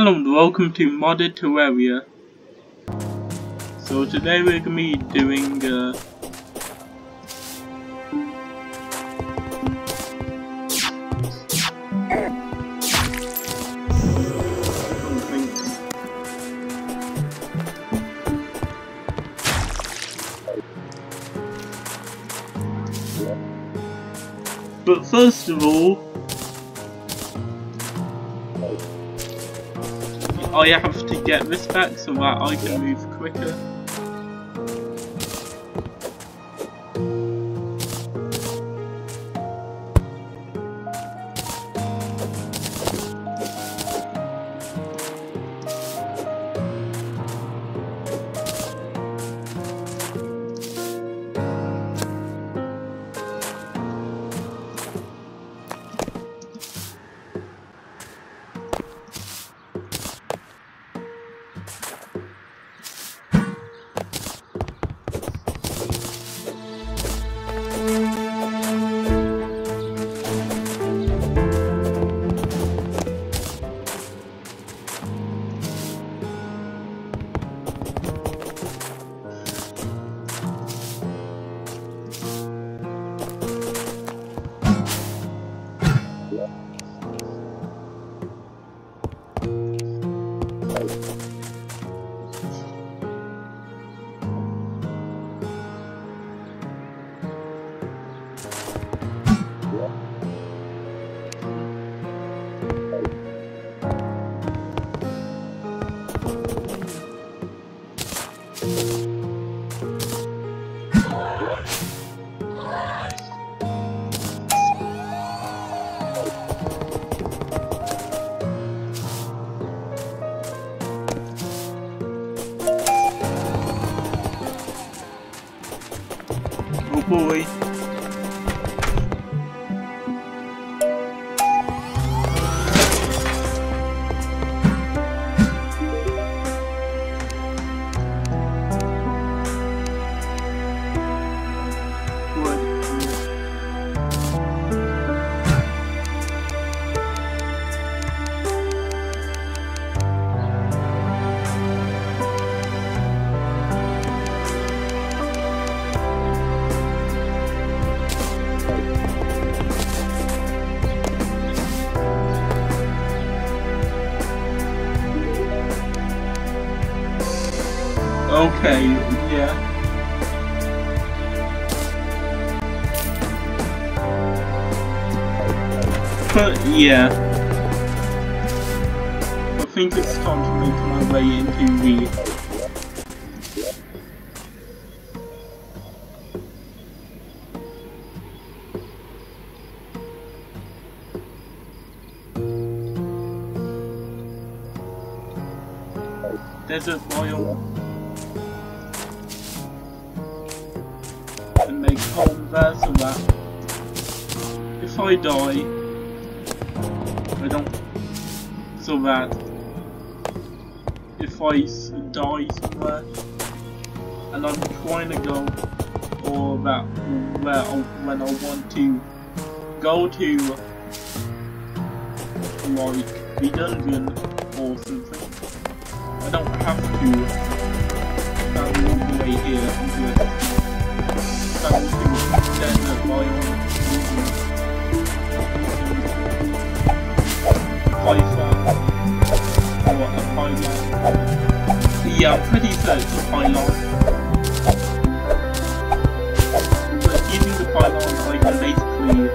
Hello and welcome to Modded Terraria. So today we're going to be doing uh, But first of all, I have to get this back so that I can move quicker. Yeah. Want to go to like the dungeon or something, I don't have to travel all the way here and just travel to desert. Python or a. Yeah, pretty it's a pylon. But using the pylon, I can basically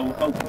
I will focus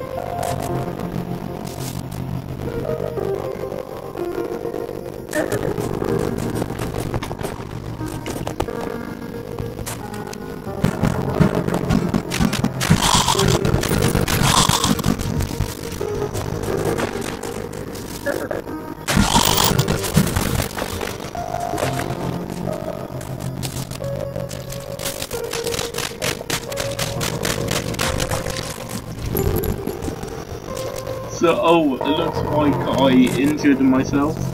you. oh, it looks like I injured myself.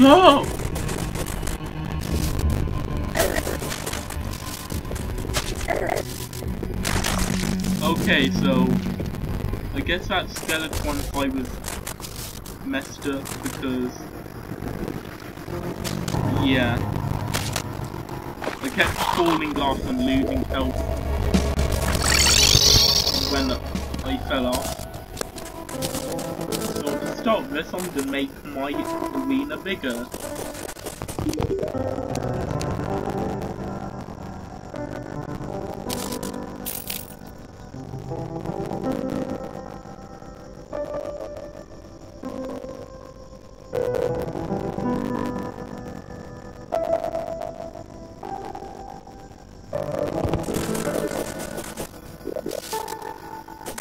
Go! Okay, so I guess that Skeletron fight was messed up because yeah. I kept falling off and losing health when I fell off. So to stop this, I'm gonna make my arena bigger.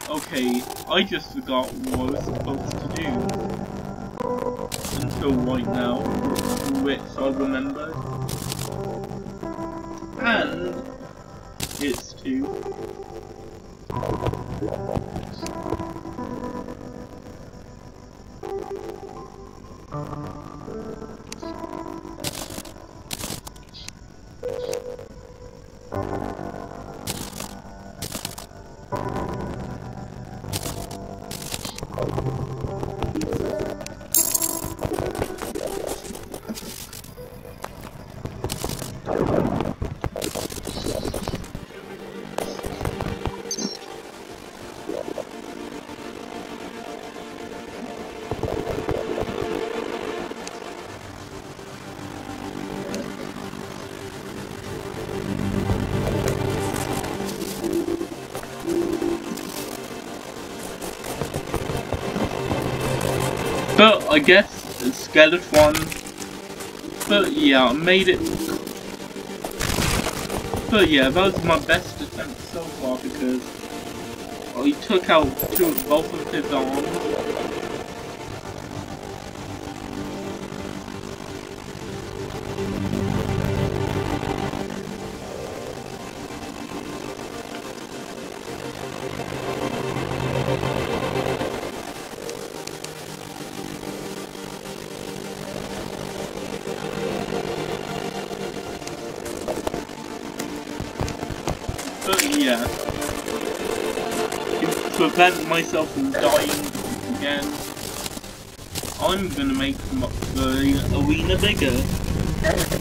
Okay, I just forgot what was I guess Skeletron. But yeah, I made it. But yeah, that was my best attempt so far because I took out two, both of his arms. Prevent myself from dying again, I'm gonna make the arena bigger.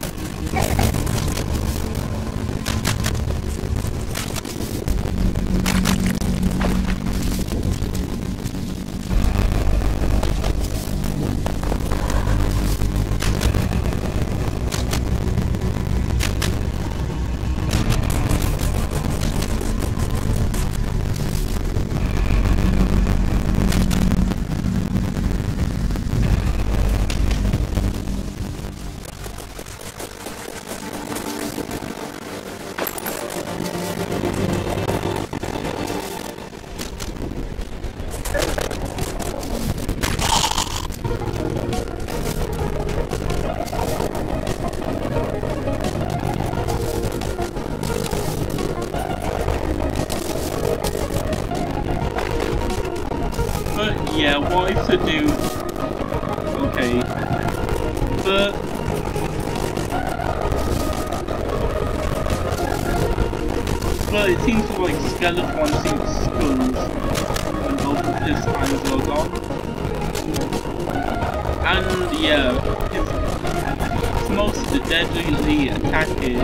Deadly attack is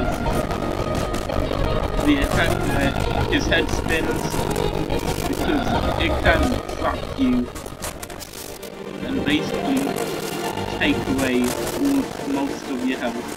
the attack where his head spins because it can trap you and basically take away most of your health.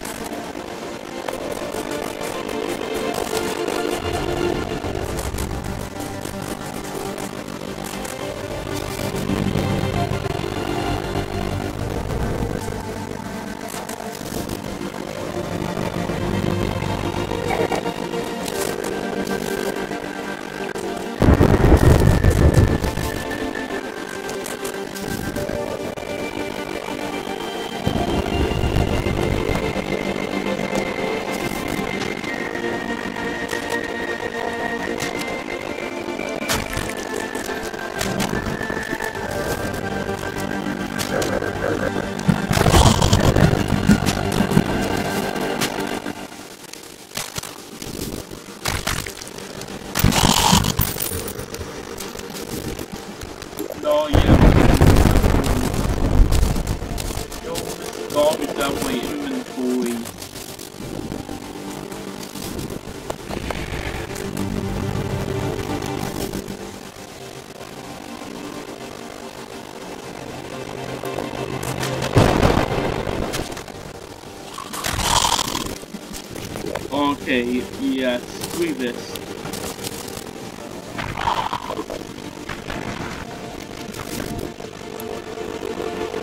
Okay, yeah, uh, screw this.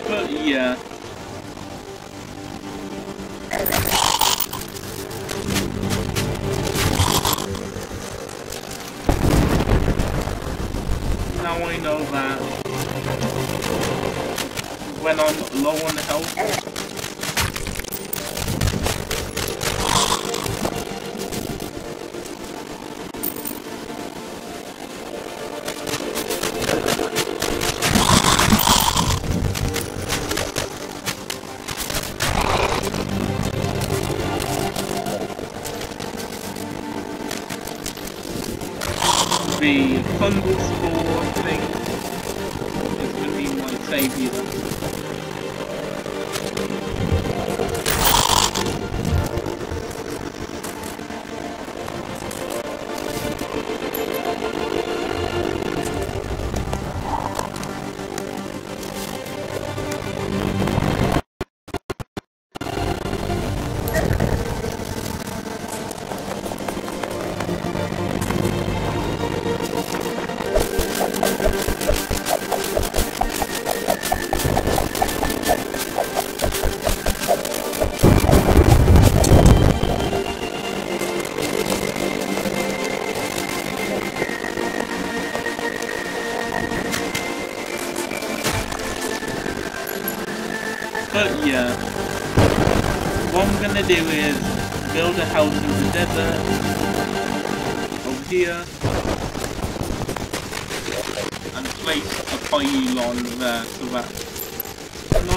But yeah. Now I know that when I'm low on health, yeah, what I'm gonna do is build a house in the desert over here and place a pylon there so that when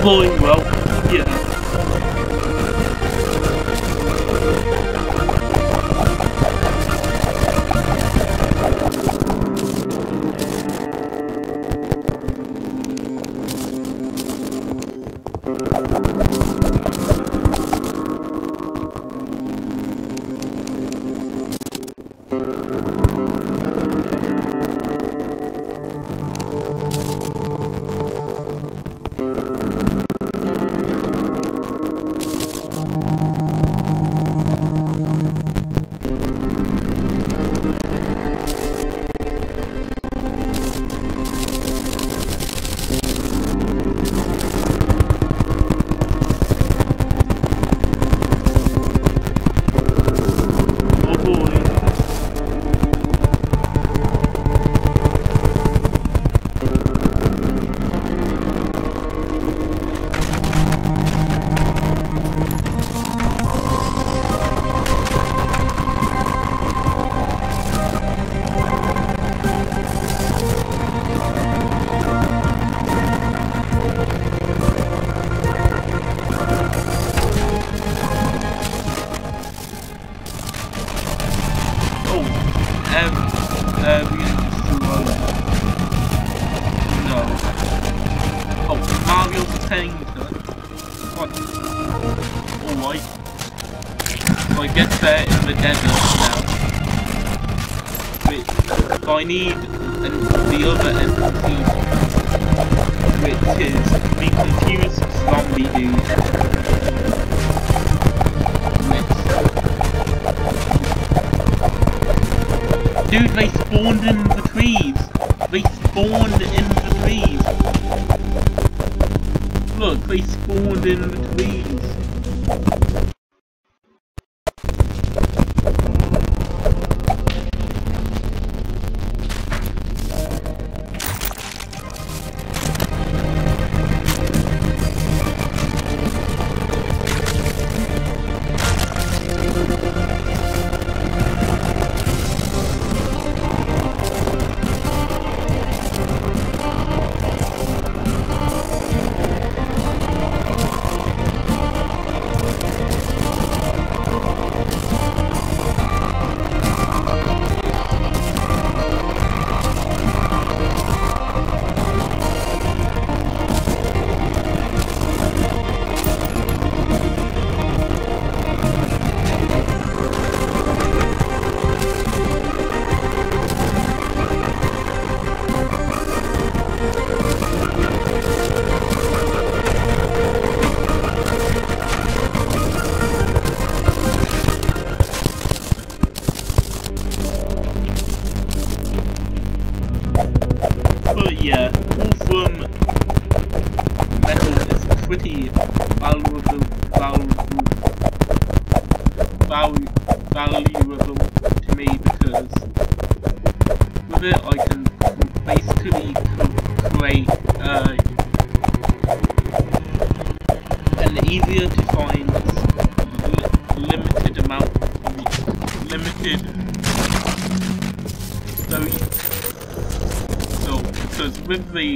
elbowing well I need an, the other entity, which is the confused zombie dude.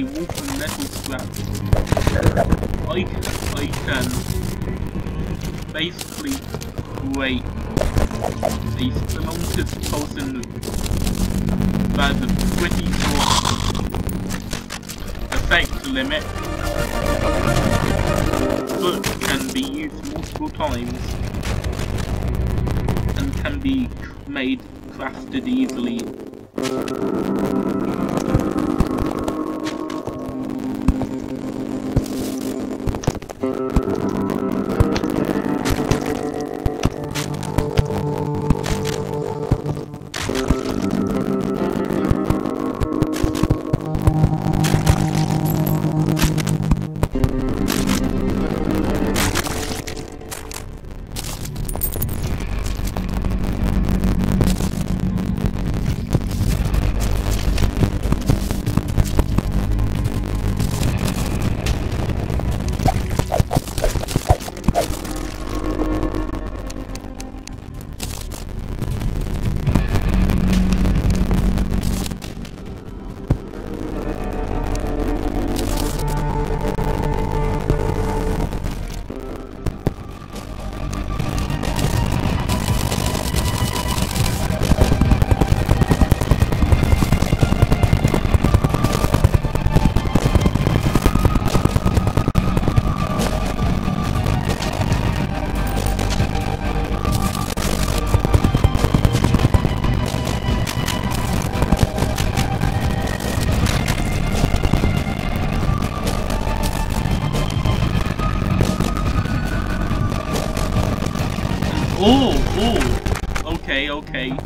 wolf and metal scrap, I can, I can basically create a surmounted person that's a pretty strong effect limit, but can be used multiple times and can be made crafted easily. okay.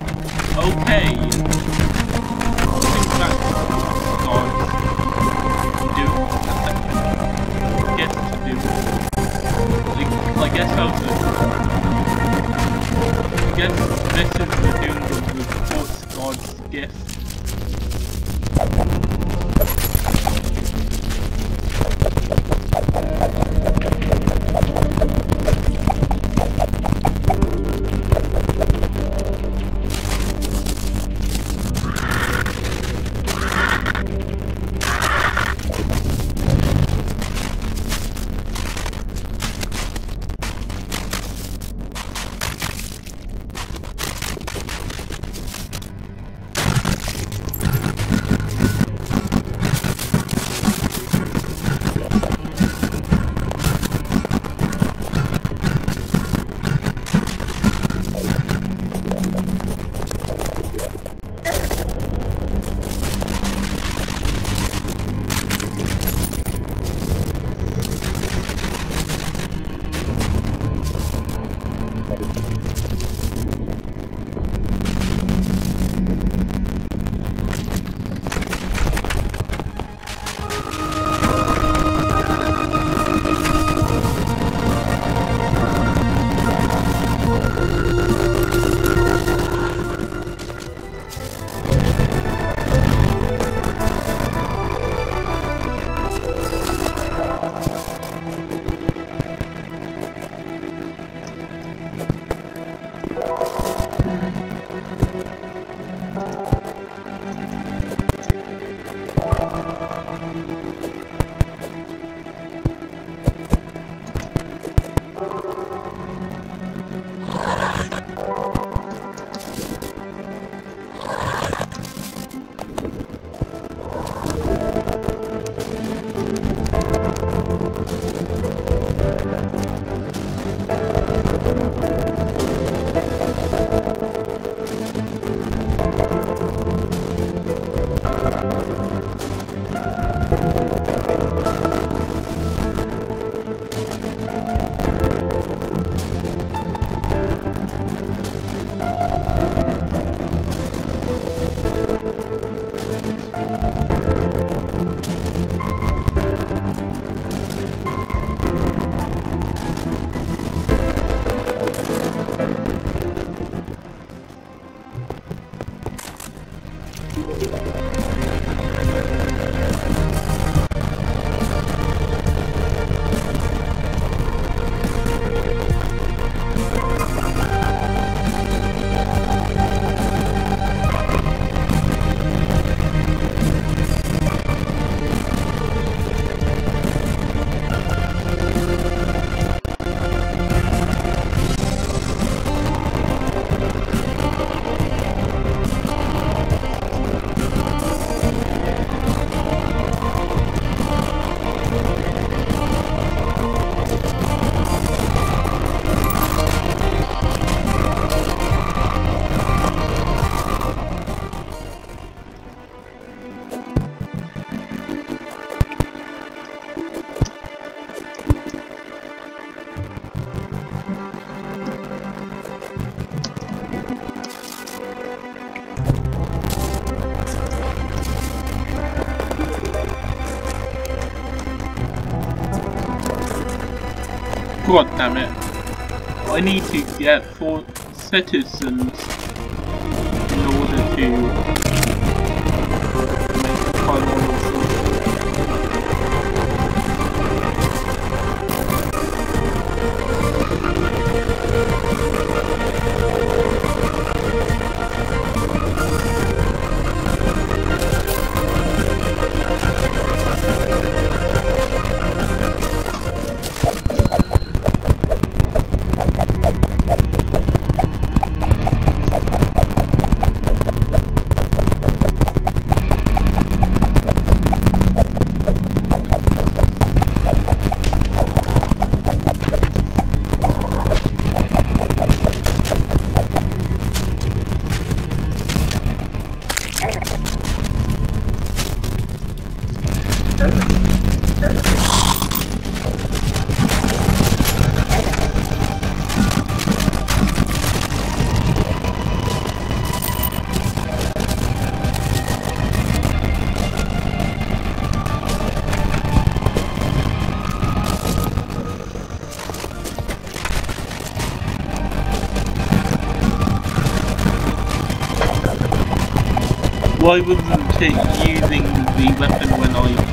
God damn it. I need to get four citizens in order to Why wouldn't it using the weapon when I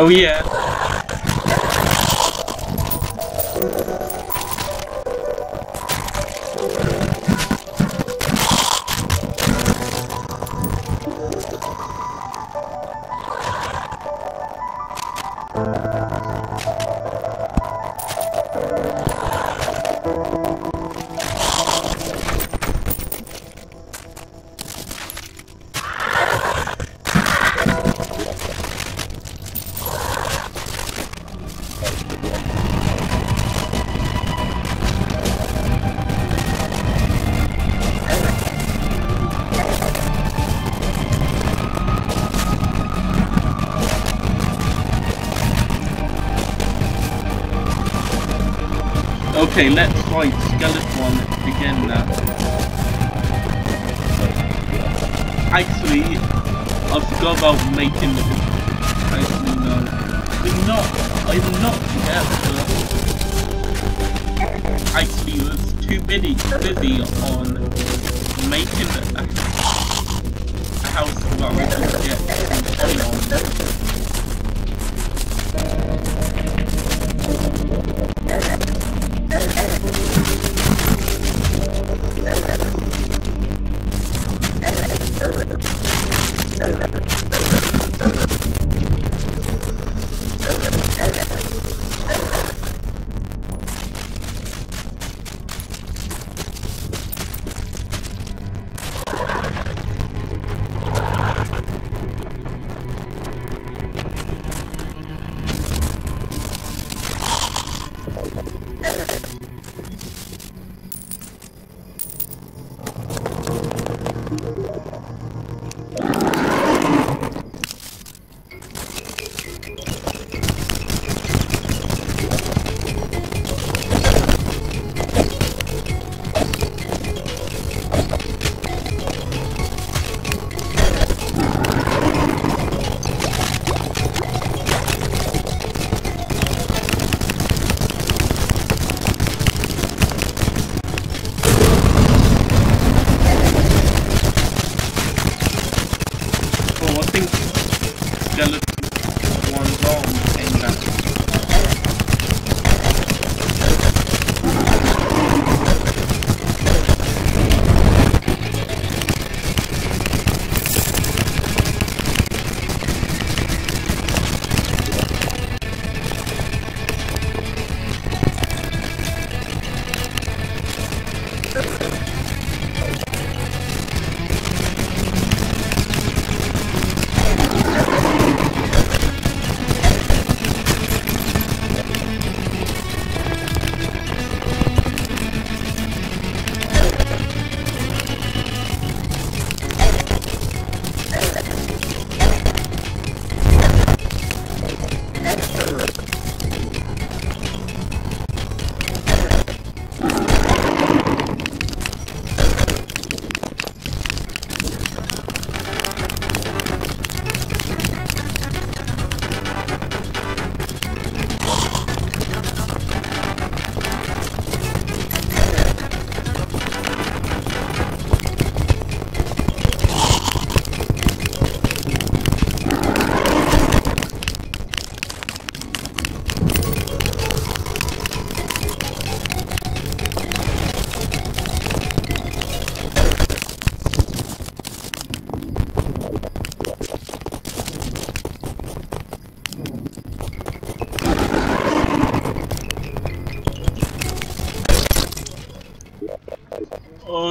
Oh yeah. Okay, let's fight Skeletron again now. Actually, I forgot about making the... Actually, no. I'm not... I'm not yet, Actually, I was too busy, busy on making a, a house that I could get on. Oh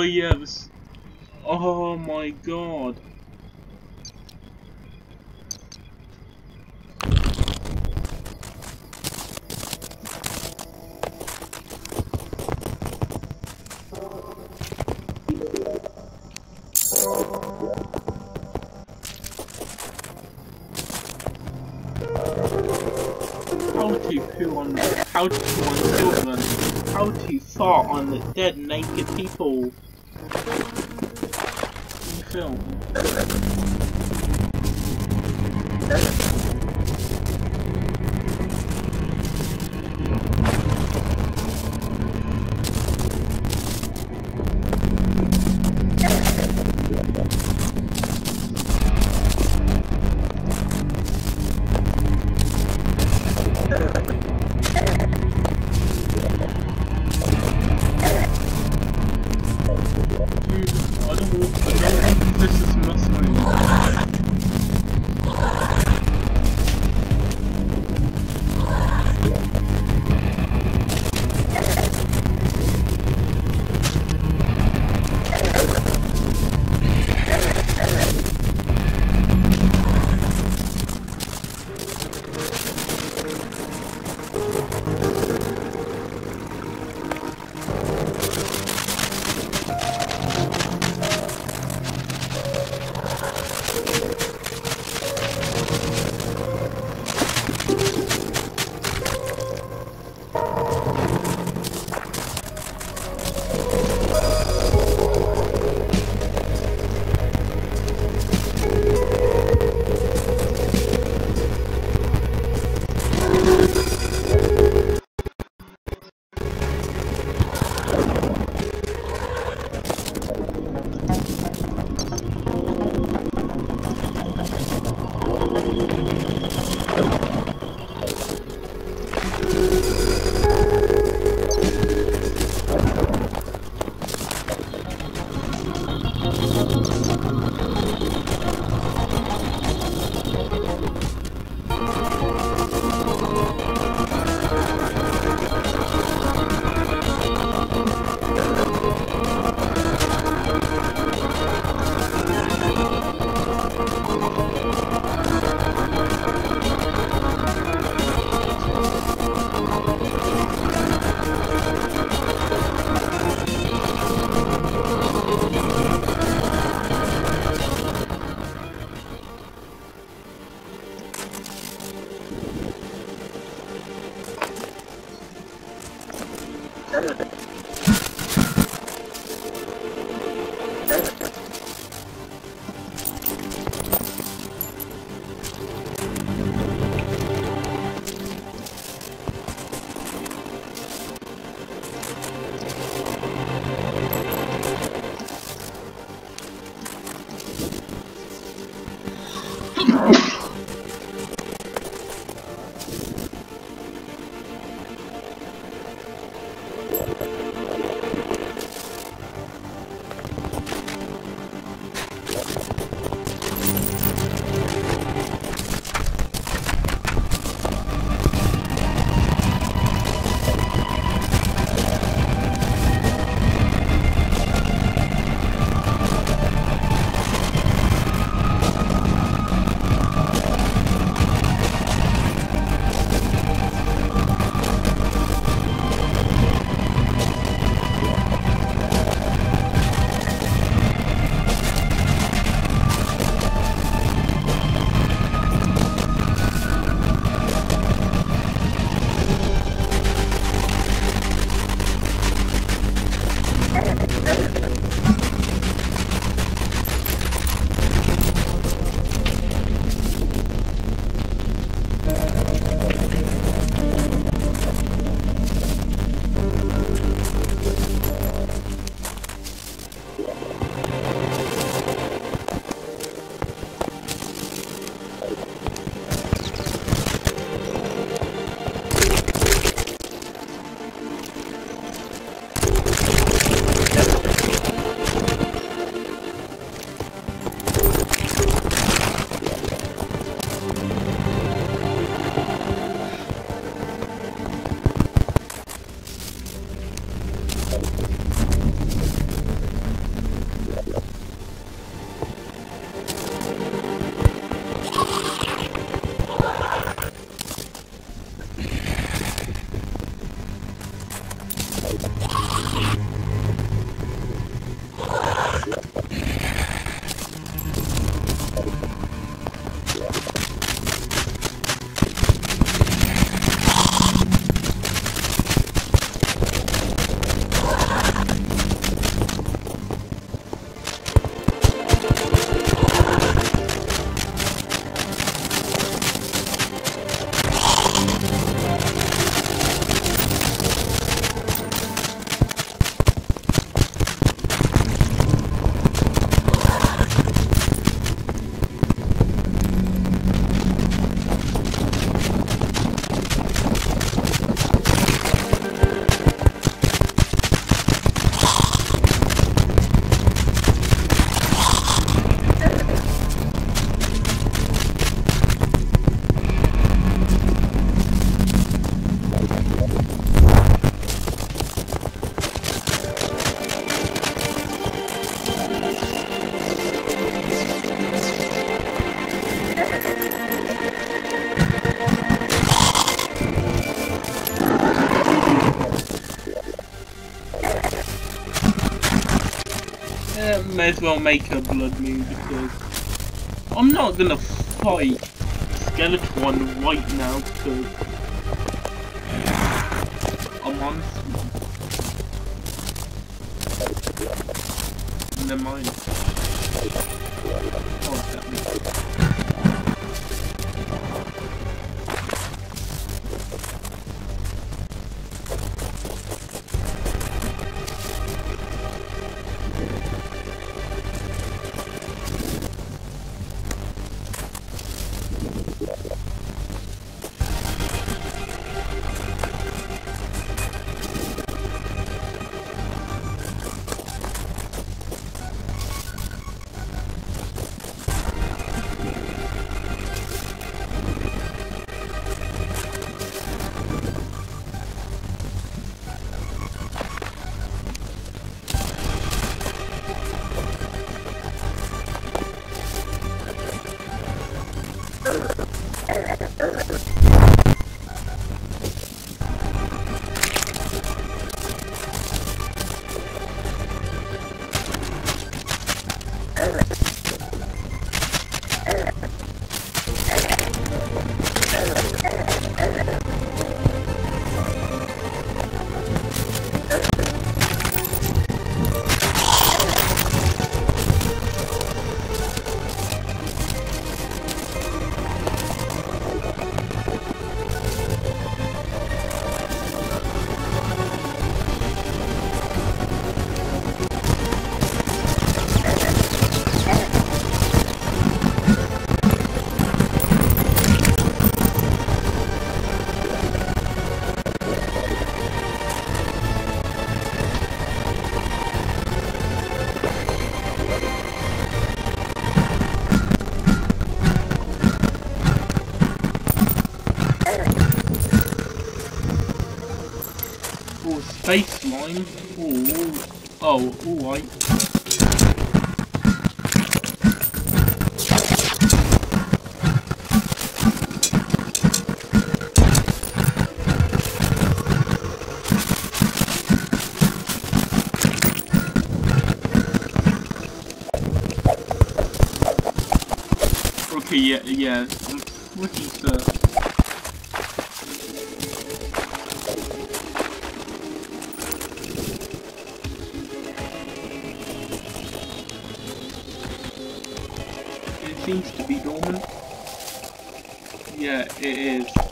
yeah, this... Oh my god. How to poo on how to on children, how to fart on the dead naked people This is as well make a blood moon because I'm not gonna fight Skeletron right now because Oh, space line. Oh, alright. Okay, yeah, yeah, I'm pretty certain. Seems to be dormant. Yeah, it is.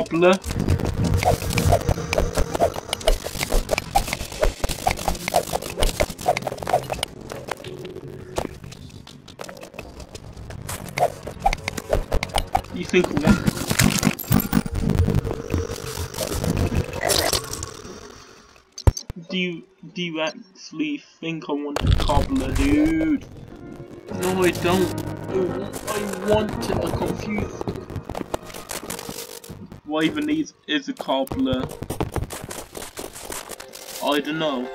Cobbler. You think one? Do you do you actually think I want a cobbler, dude? No, I don't. I want it. I'm confused. What even is, is a cobbler? I don't know.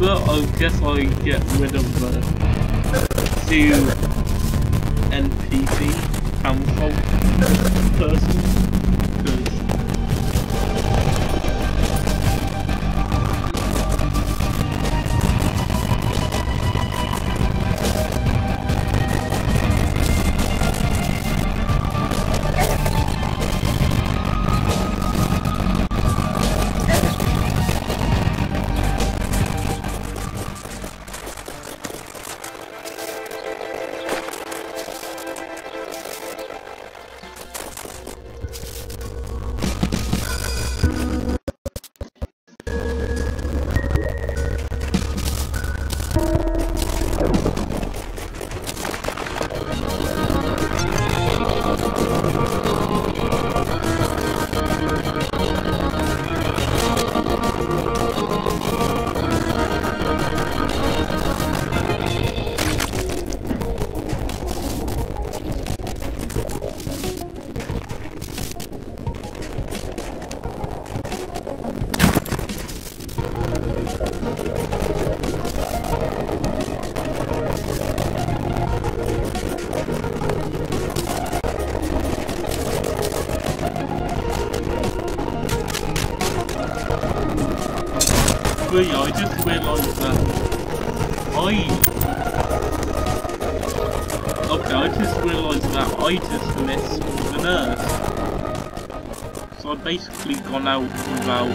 But I guess I get rid of the two NPC camouflage person. I just missed the nurse. So I've basically gone out without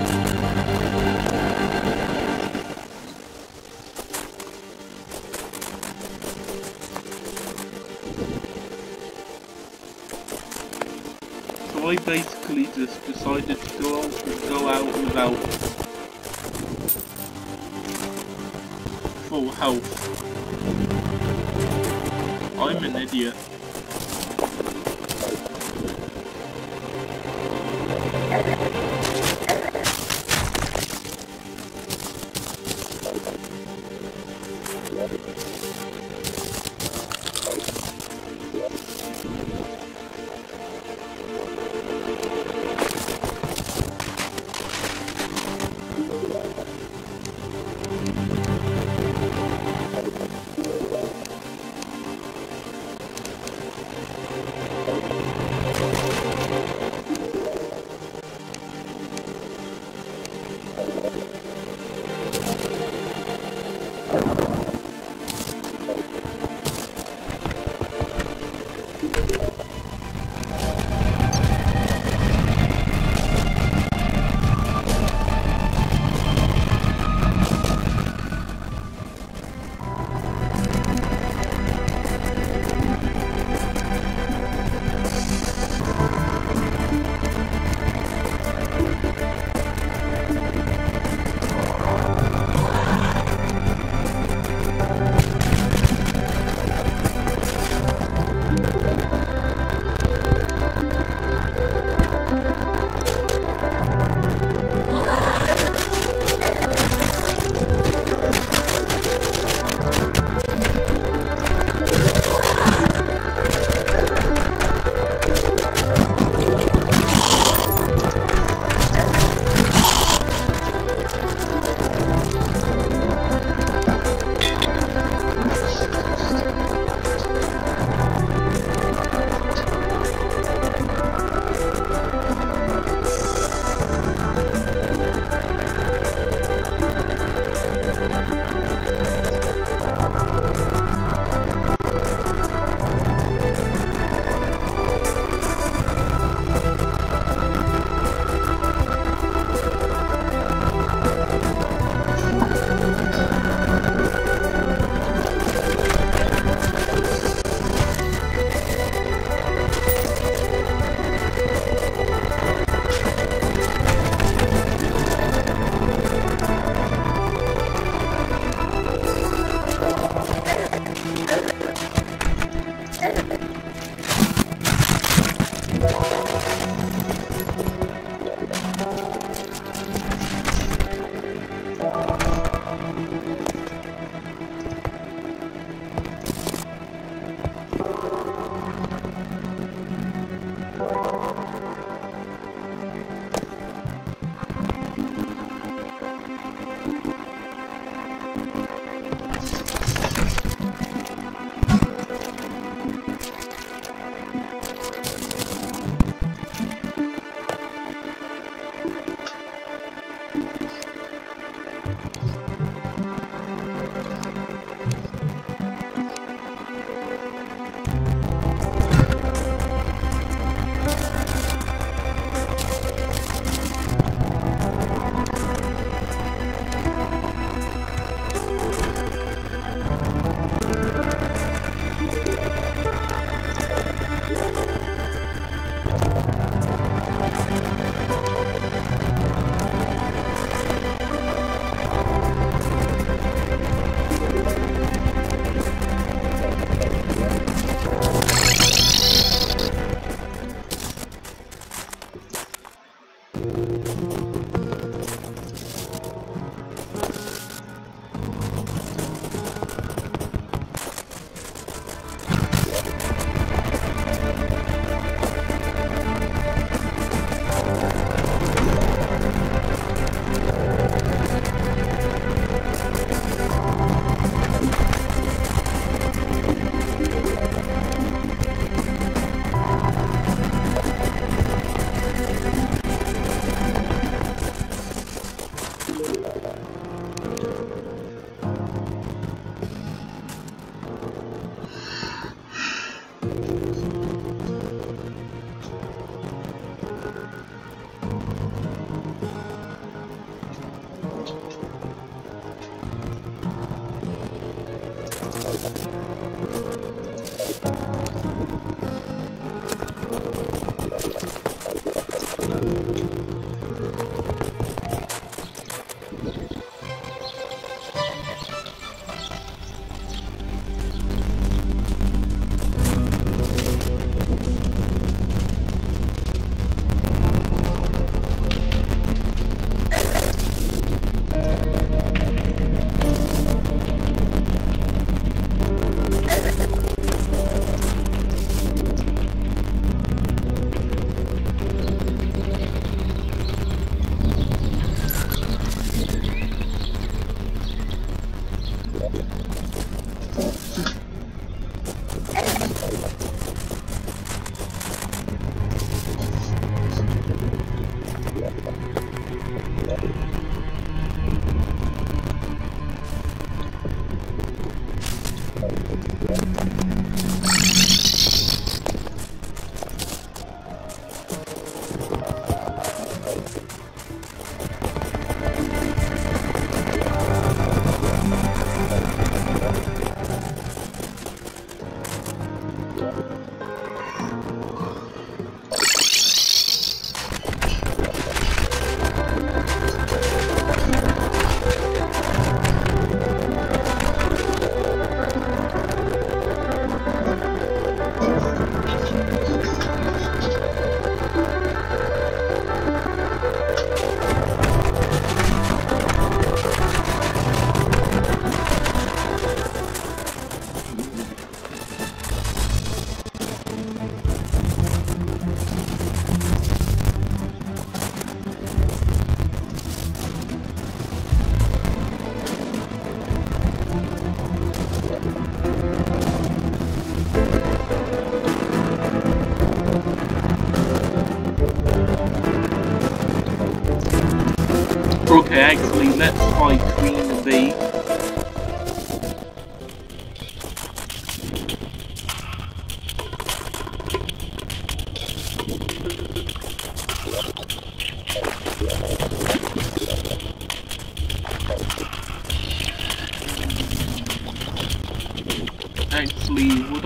So I basically just decided to go out, go out without full health. I'm an idiot.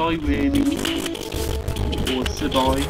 I really? Or should?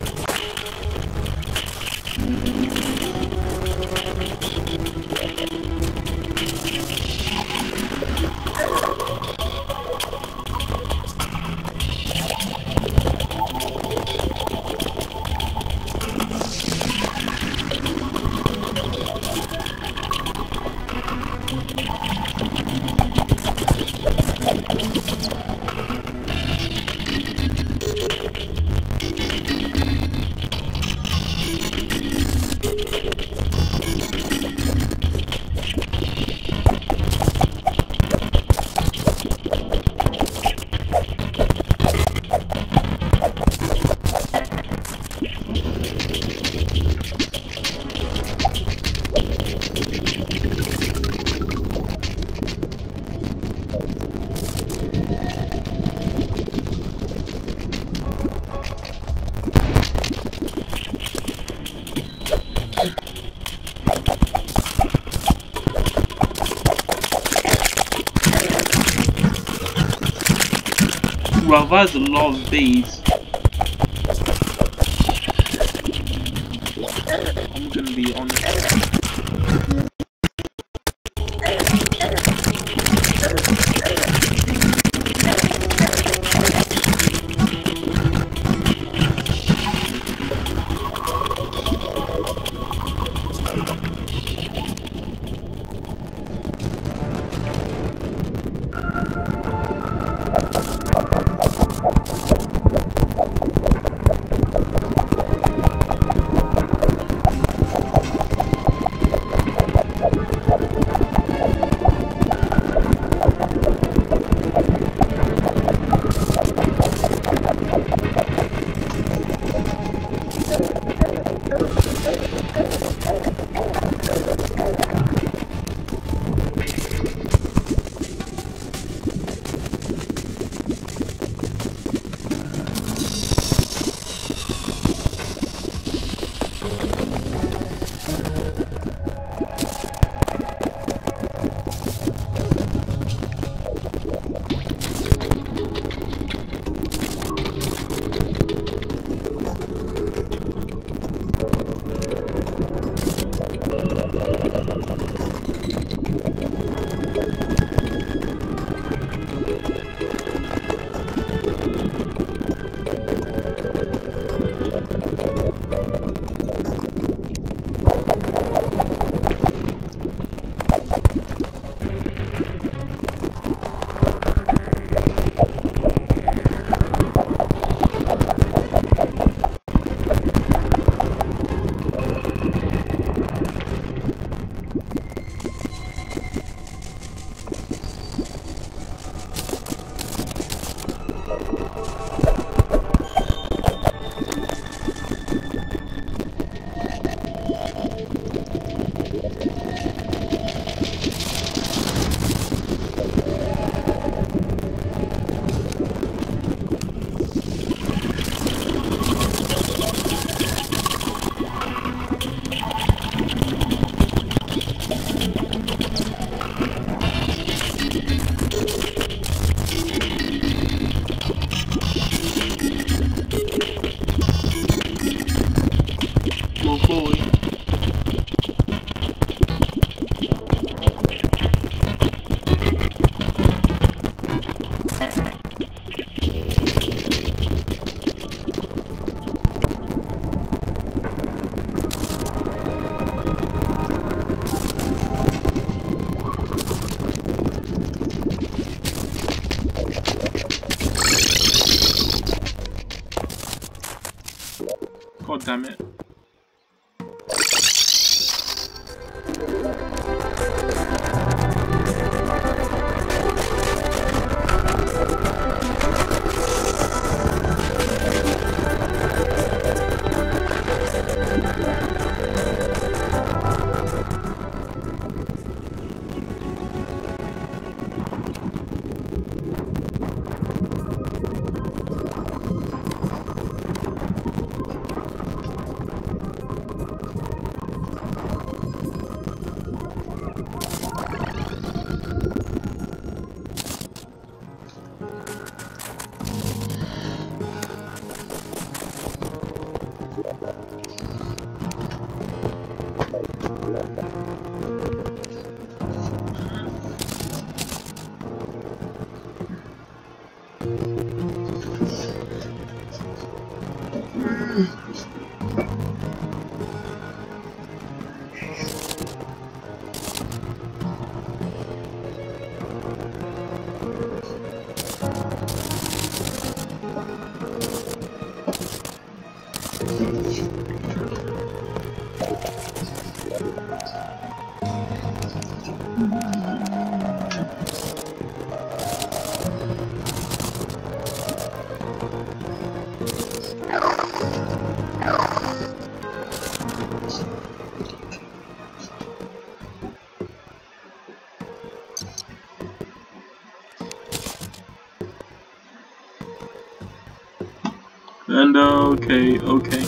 Well, that's a lot okay, okay.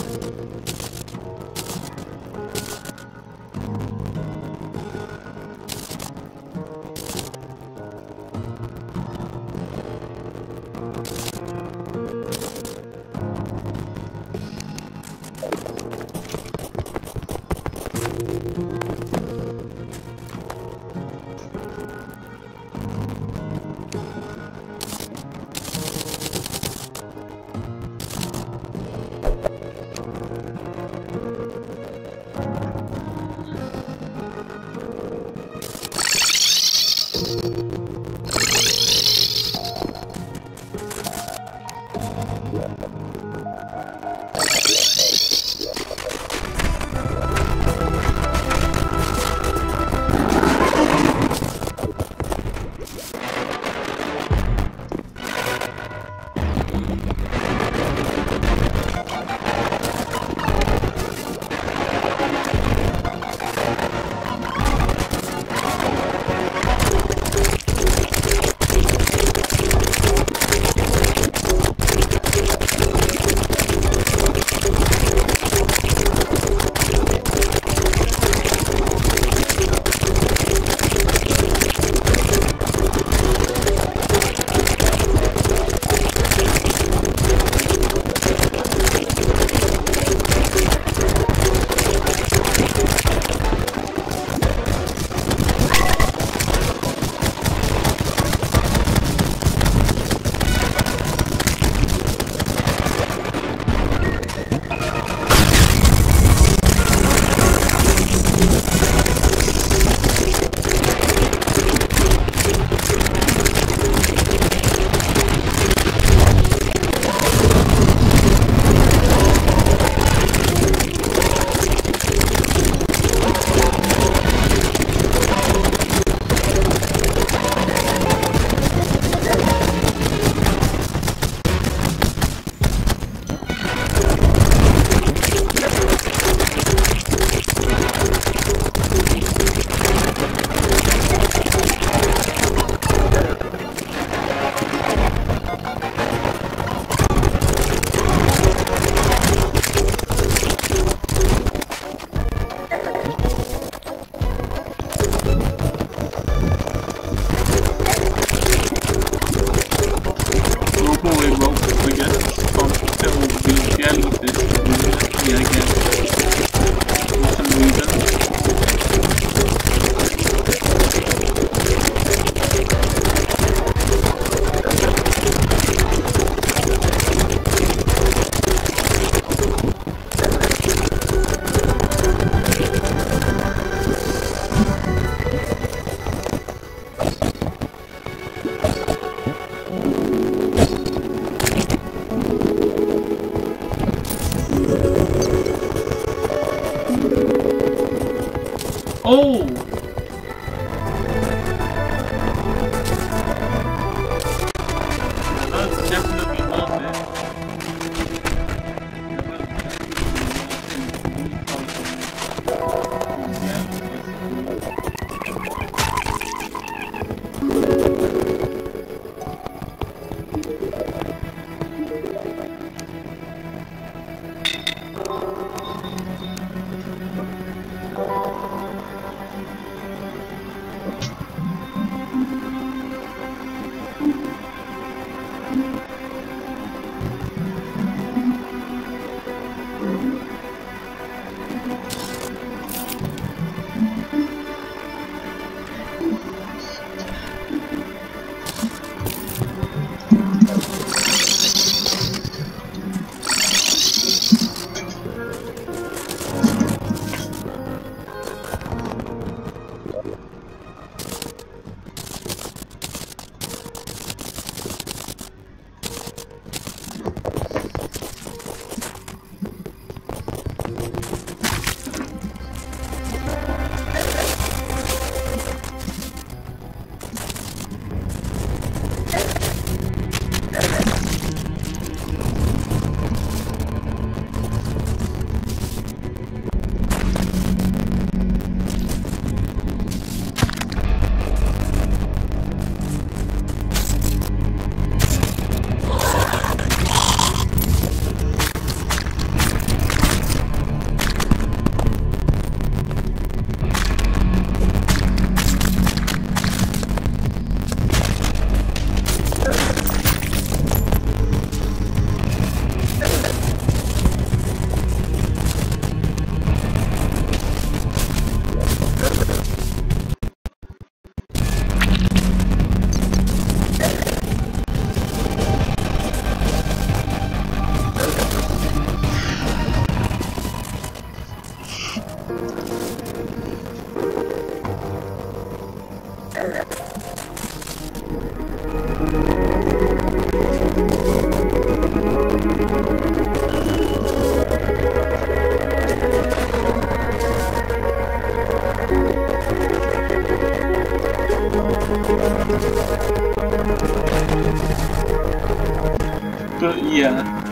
Yeah.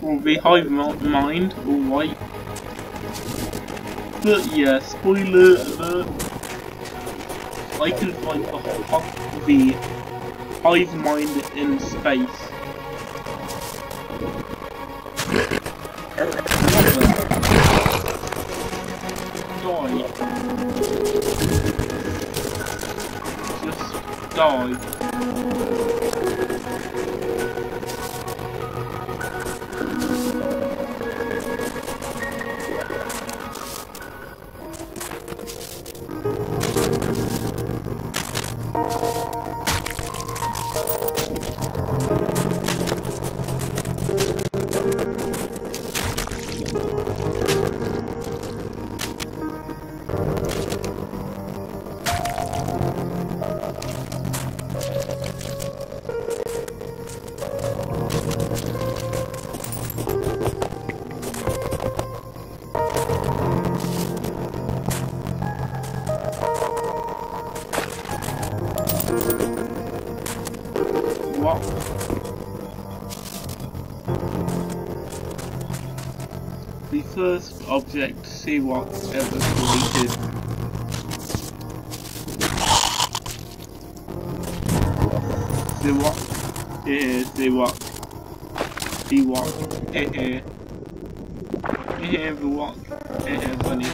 Well, the hive mi- mind, alright. But yeah, spoiler alert. I can find the, the hive mind in space. Just first object see what ever created. See what? Here, see what? See what? Here, here, the what? Here, bunny.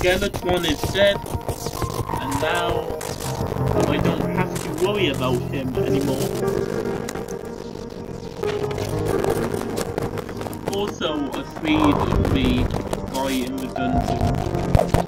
Gaelic one is dead, and now I don't have to worry about him anymore. Also a speed of in by dungeon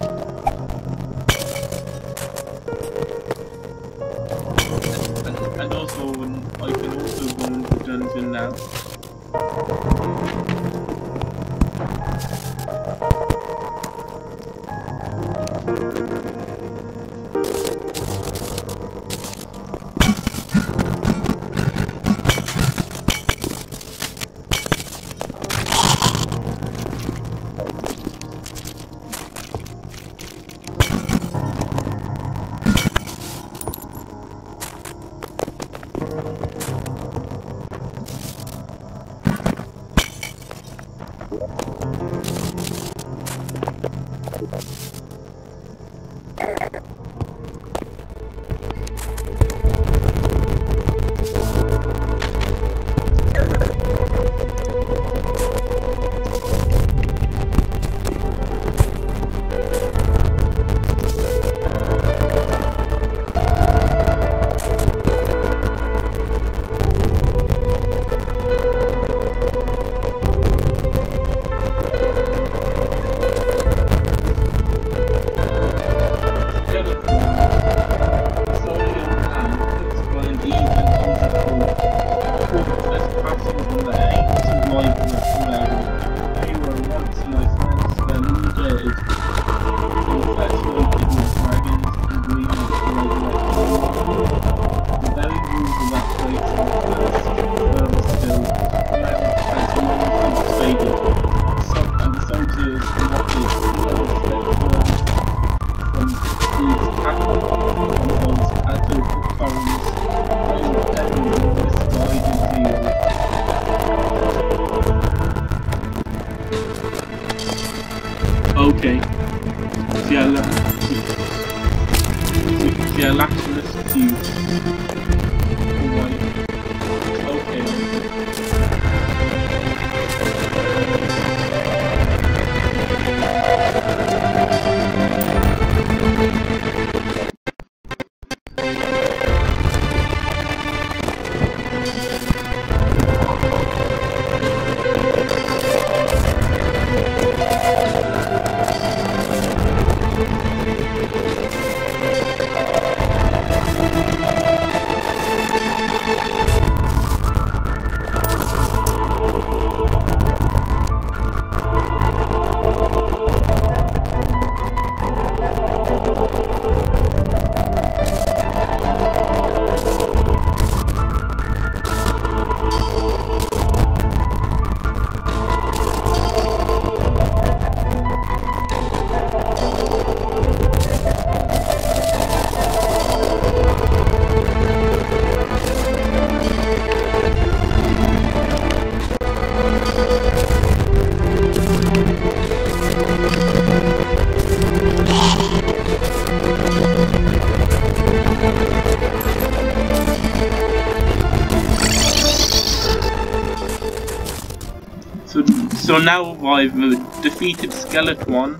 So now I've uh, defeated Skeletron.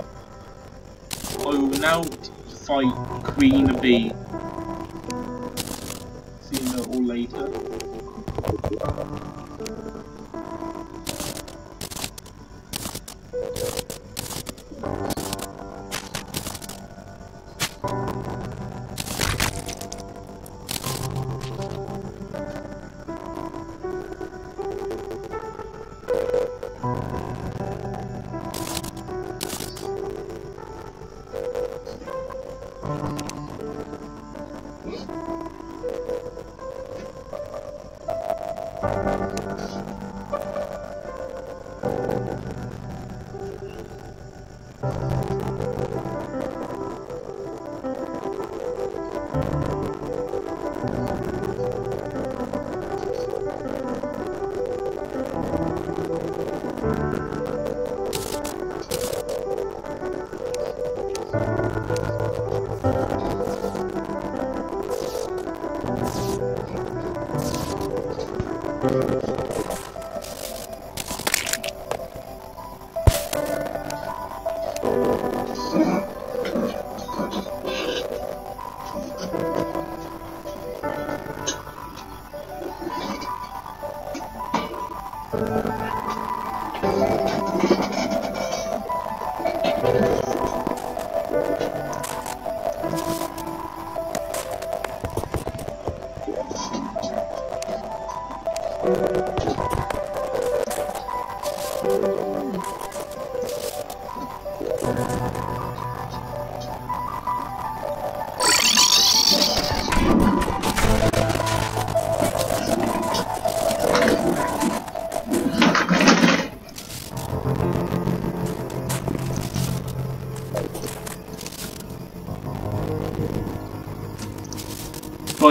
I will now fight Queen Bee.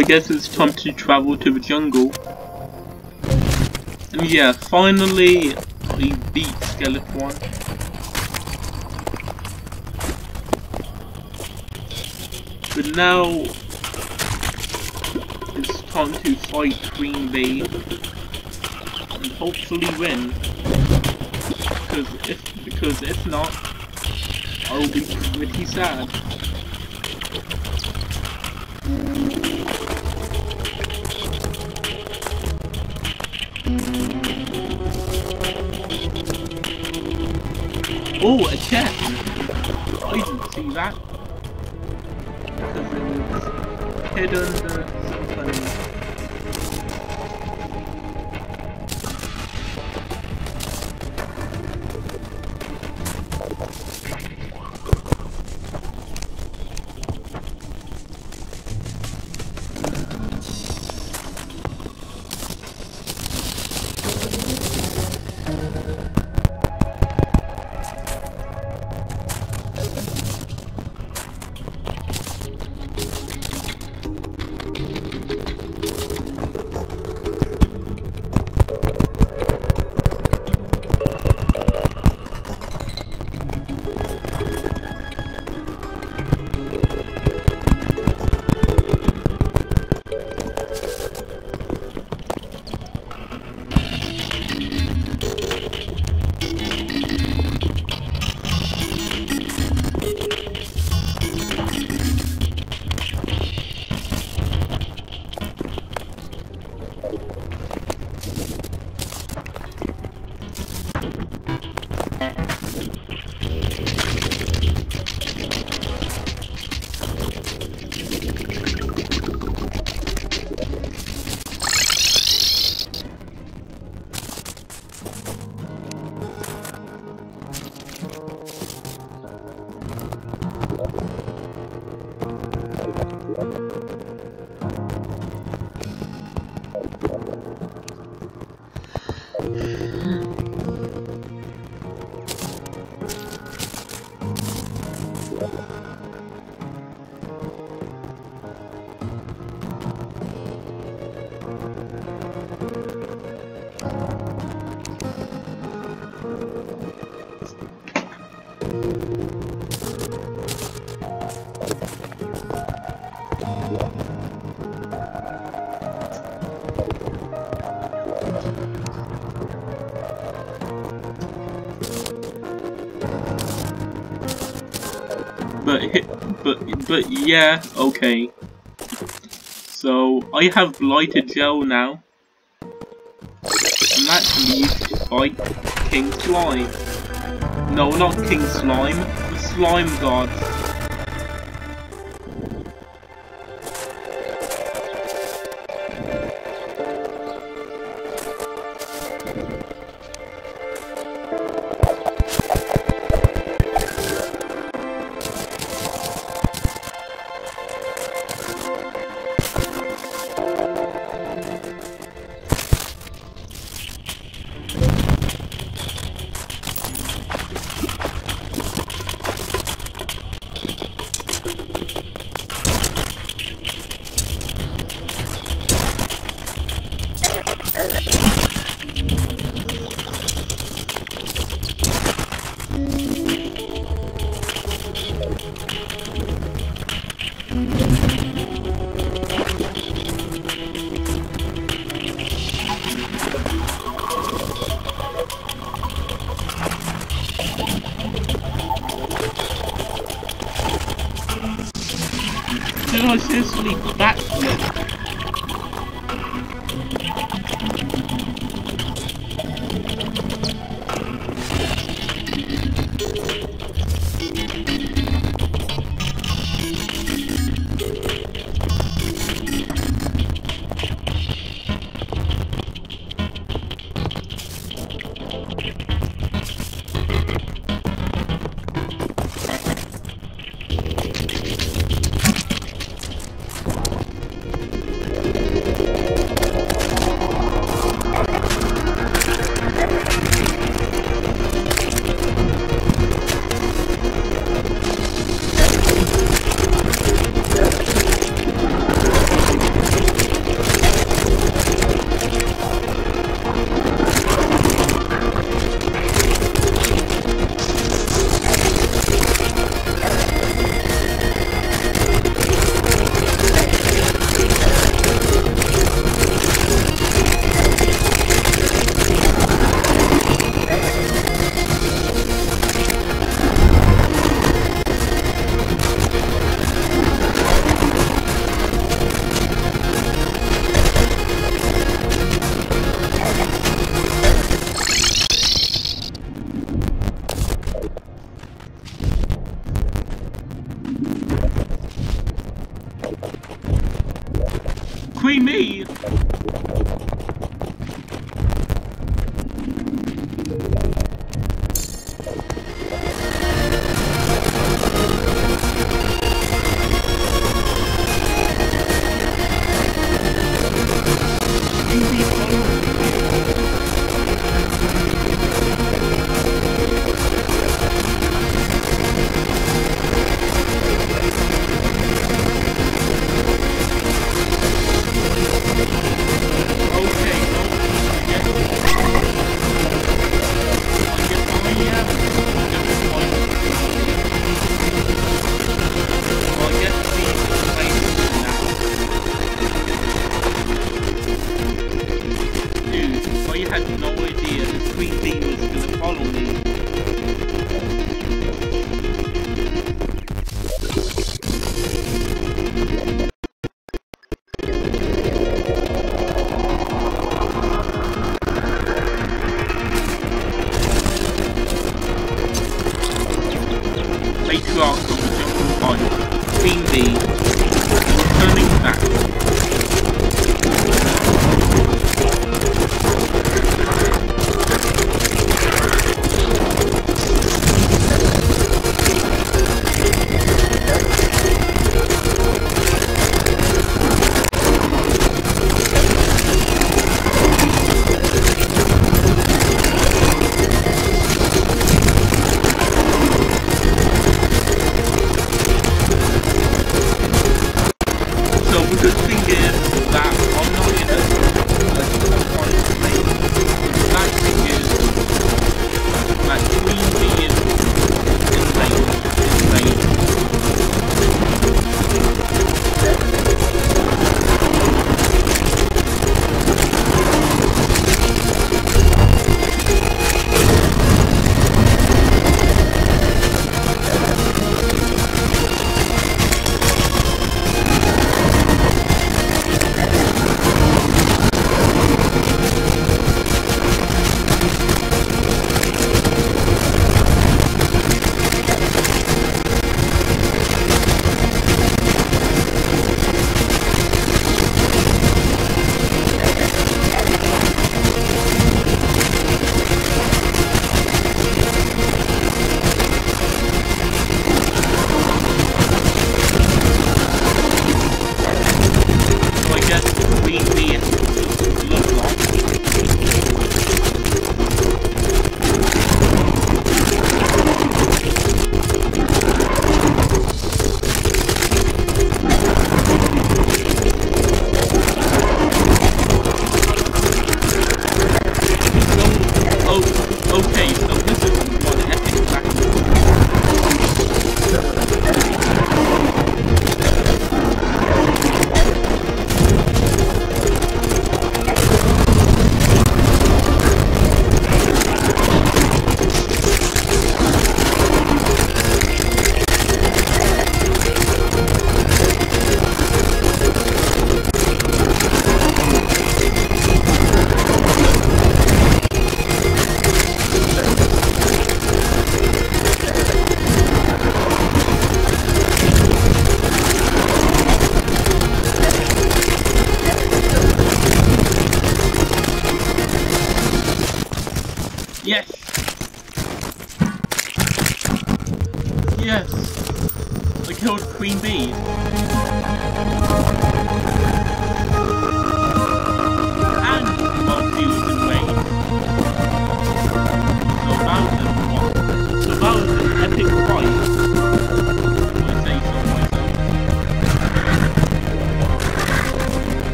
I guess it's time to travel to the jungle. And yeah, finally I beat Skeletron. But now it's time to fight Queen Bee and hopefully win. Because if because if not, I'll be pretty sad. Oh, a chest! I didn't see that. Hidden but but yeah, okay. So I have blighted gel now. And that leads to fight King Slime. No, not King Slime, the Slime God.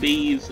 Bees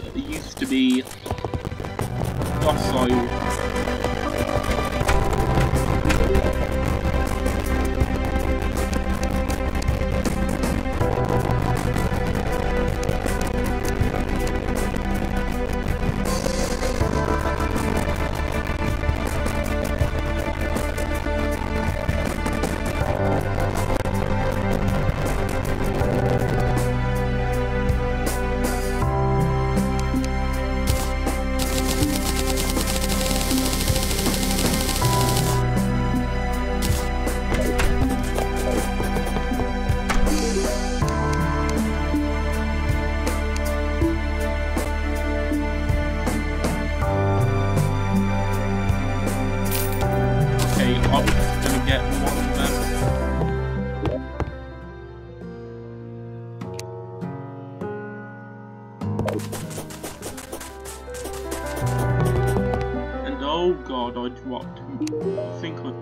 oh god, I dropped. I think I.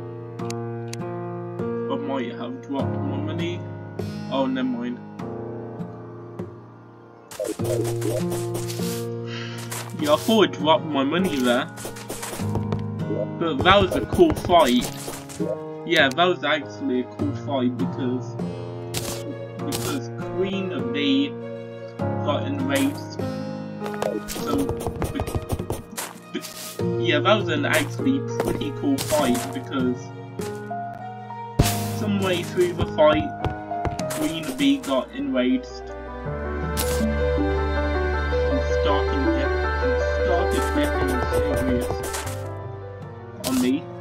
I might have dropped my money. Oh, never mind. Yeah, I thought I dropped my money there. But that was a cool fight. Yeah, that was actually a cool fight because because Queen Bee got enraged. So yeah, that was an actually pretty cool fight because some way through the fight, Queen Bee got enraged. And started getting, started getting serious on me.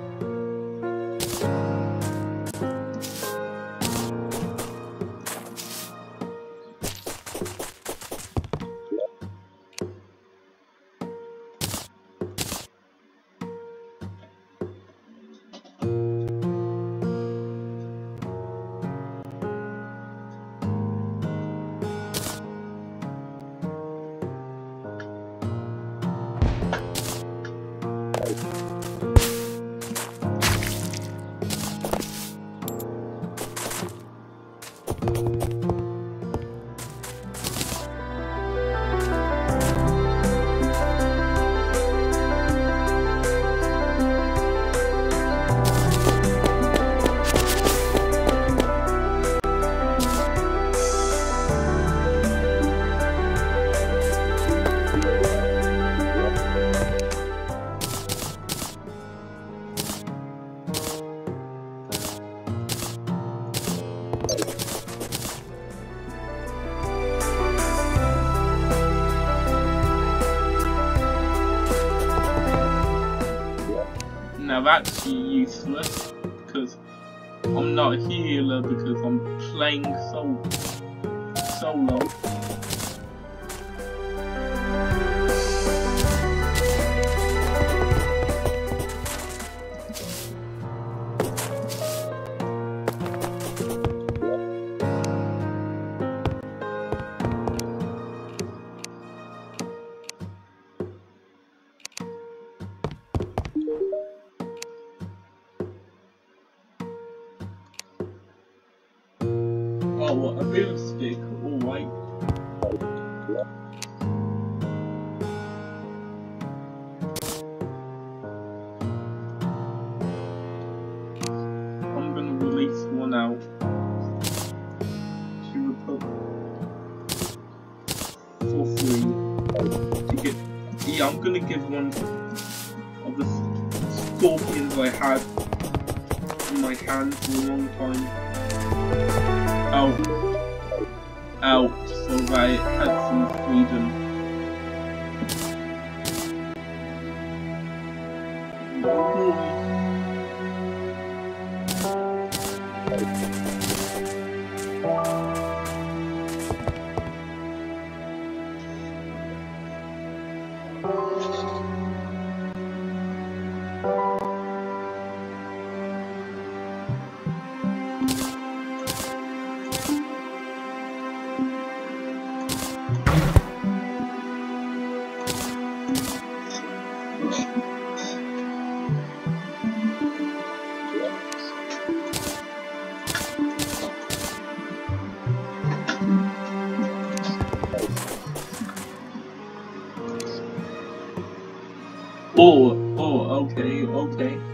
Okay,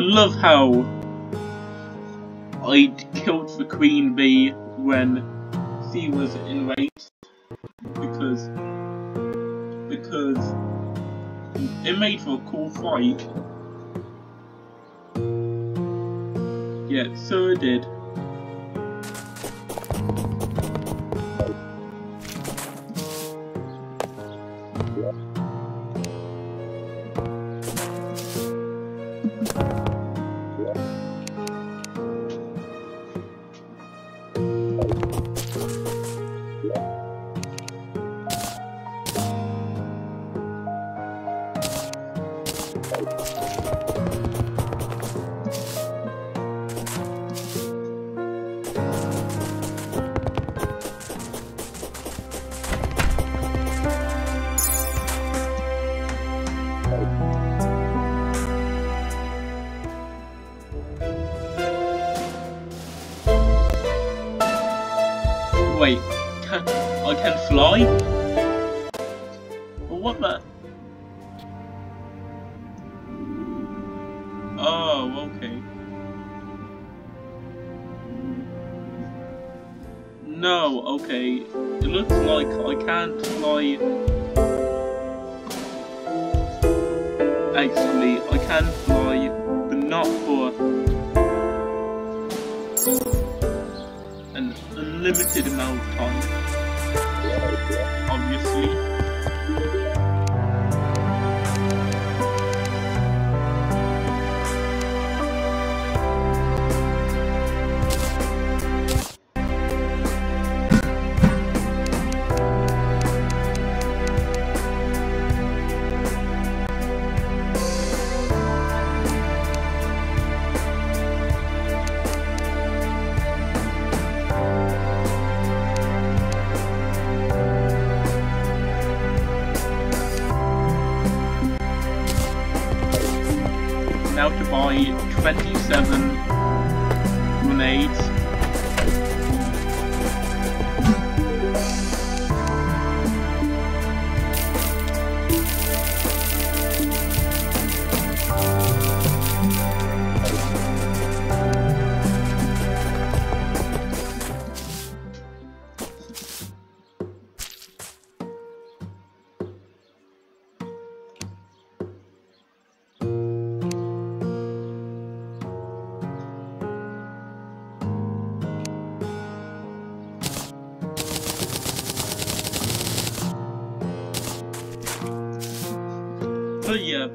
I love how I killed the queen bee when she was enraged because because it made for a cool fight. Yeah, so it did.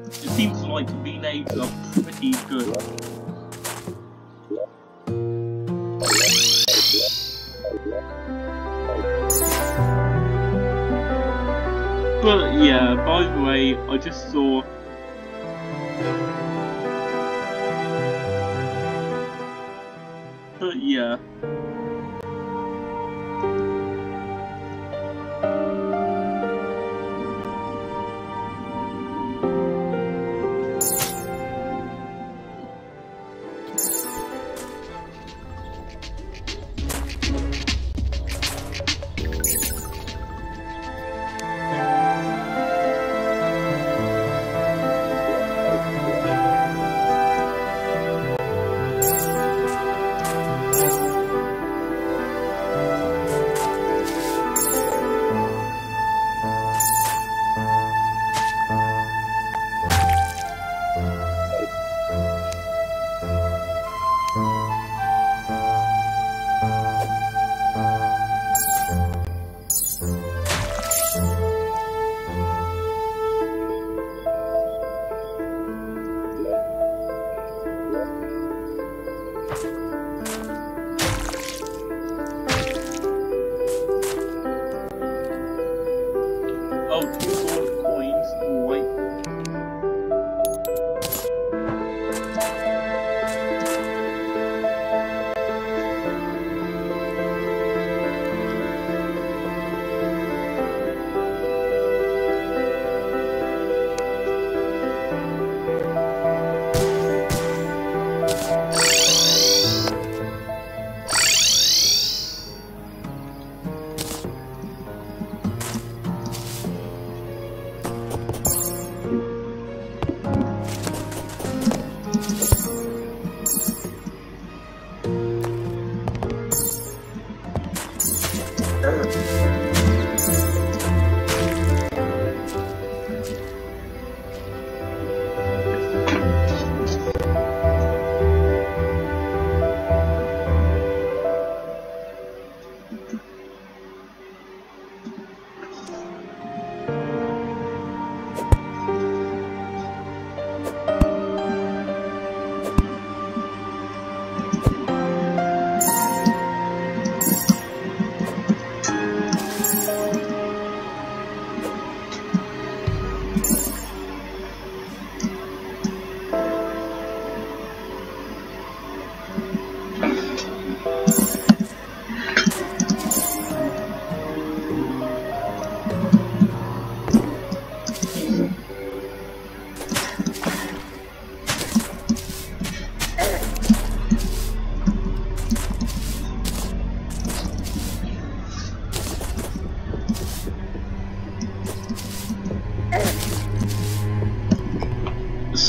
it seems like the V names are pretty good. But yeah, by the way, I just saw But yeah.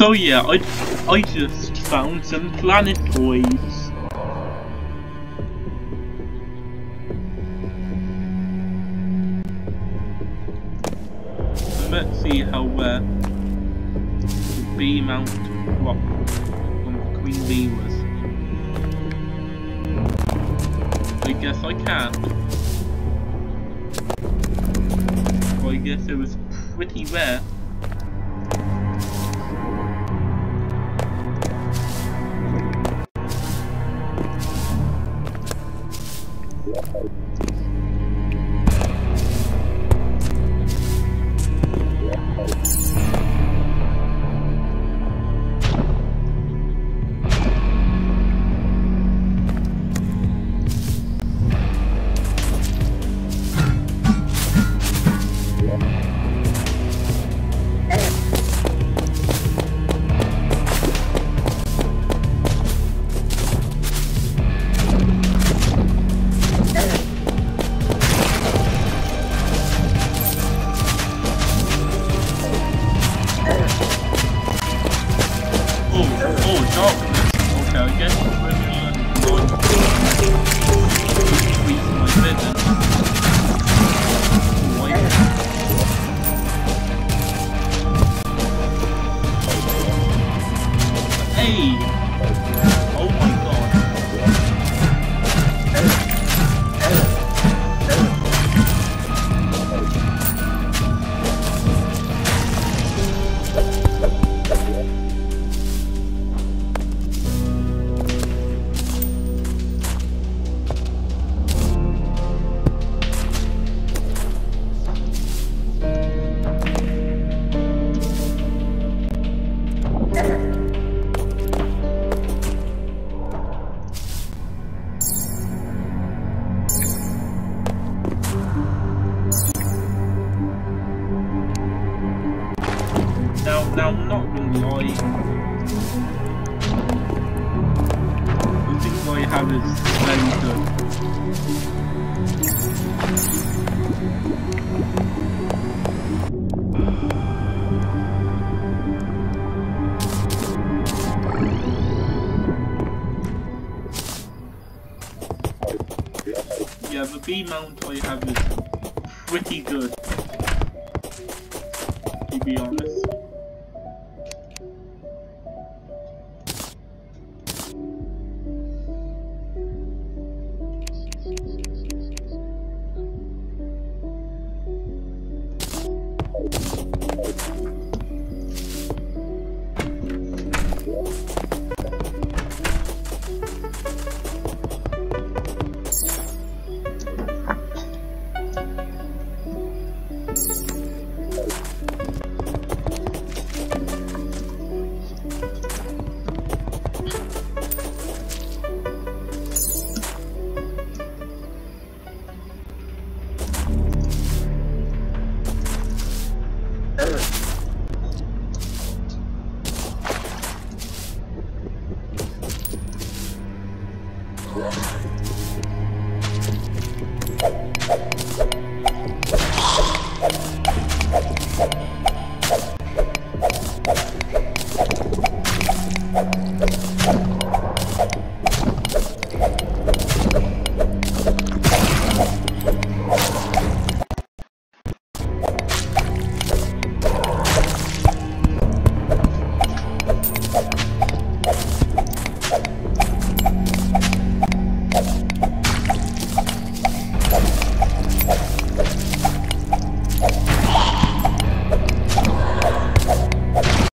Oh, yeah, I I just found some planetoids.